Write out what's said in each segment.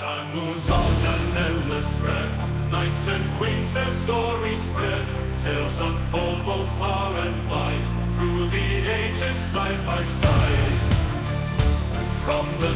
Time moves on an endless thread. Knights and queens, their stories spread. Tales unfold both far and wide. Through the ages, side by side. From the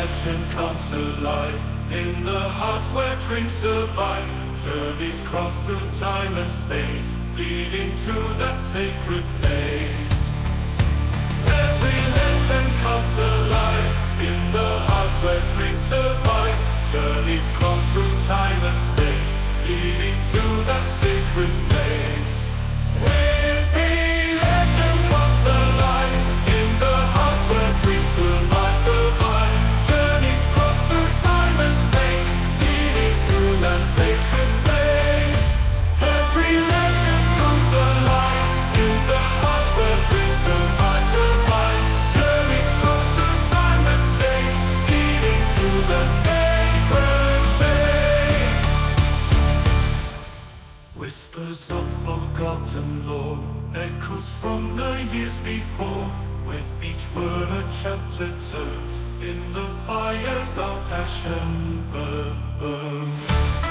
legend comes alive in the hearts where dreams survive. Journeys cross through time and space, leading to that sacred place. Every legend comes alive in the hearts where dreams survive. Journeys cross through time and space, leading to that forgotten lore, echoes from the years before. With each word a chapter turns, in the fires of passion burn. burn.